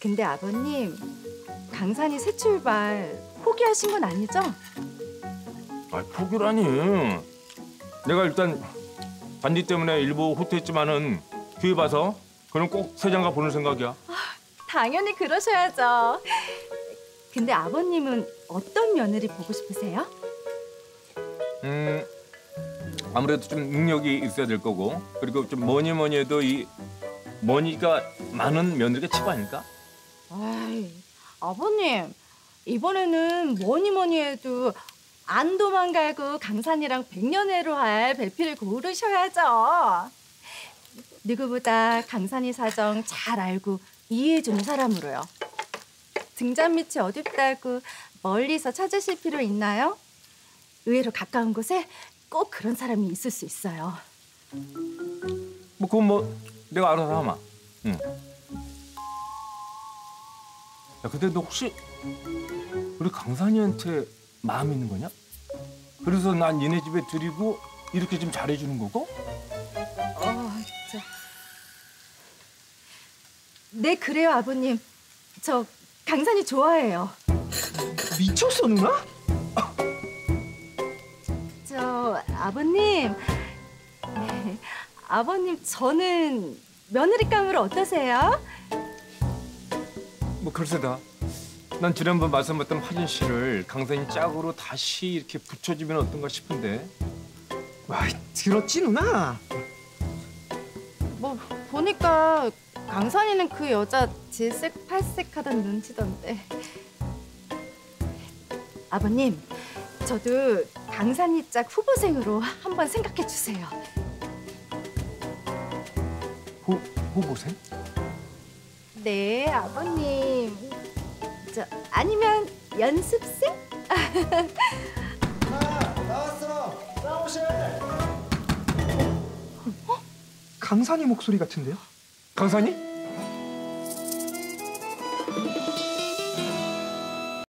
근데 아버님, 강산이 새 출발 포기하신 건 아니죠? 아, 포기라니. 내가 일단 반지 때문에 일부 후퇴했지만은 기회 봐서 그럼 꼭 세장가 보는 생각이야. 당연히 그러셔야죠. 근데 아버님은 어떤 며느리 보고 싶으세요? 음, 아무래도 좀 능력이 있어야 될 거고 그리고 좀 뭐니 뭐니 해도 이 money가 많은 며느리가 최고 아닐까? 아이, 아버님 이번에는 뭐니 뭐니 해도 안 도망가고 강산이랑 백년해로 할 배필을 고르셔야죠. 누구보다 강산이 사정 잘 알고 이해해주는 사람으로요. 등잔 밑이 어둡다고 멀리서 찾으실 필요 있나요? 의외로 가까운 곳에 꼭 그런 사람이 있을 수 있어요. 뭐 그건 뭐 내가 알아서 하마. 응. 야 근데 너 혹시 우리 강산이한테 마음 있는 거냐? 그래서 난 니네 집에 드리고 이렇게 좀 잘해주는 거고? 어, 저... 네, 그래요, 아버님. 저 강산이 좋아해요. 미쳤어 누나? 저 아버님, 네, 아버님 저는 며느리감으로 어떠세요? 뭐 글쎄다. 난 지난번 말씀했던 화진 씨를 강산이 짝으로 다시 이렇게 붙여주면 어떤가 싶은데. 와 들었지 누나? 뭐 보니까 강산이는 그 여자 질색 팔색 하던 눈치던데. 아버님, 저도 강산이 짝 후보생으로 한번 생각해 주세요. 후 후보생? 네, 아버님. 저 아니면 연습생? 강산이 목소리 같은데요? 강산이?